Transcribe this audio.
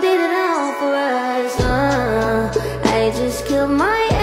did it. Uh, I just killed my